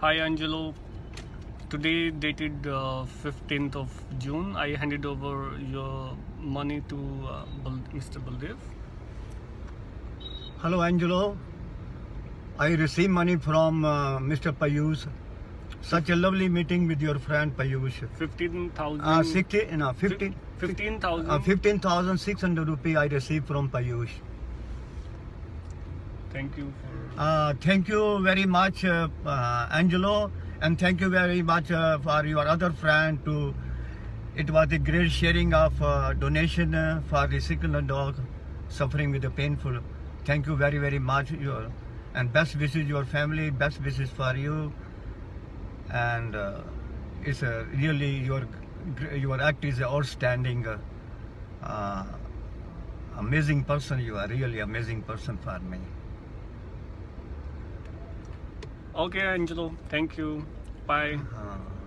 Hi Angelo. Today dated uh, 15th of June, I handed over your money to uh, Mr. Baldev. Hello, Angelo. I received money from uh, Mr. Payush. Such a lovely meeting with your friend Payush. 15,000. Uh, 60, no, 15, 15,000. uh, 15,600 rupee I received from Payush. Thank you for. Uh, thank you very much, uh, uh, Angelo, and thank you very much for your other friend. To it was a great sharing of donation for the sick dog suffering with the painful. Thank you very very much. Your and best wishes your family. Best wishes for you. And it's a really your your act is outstanding. Uh, uh, amazing person. You are really amazing person for me. Okay, Angelo. Thank you. Bye. Uh,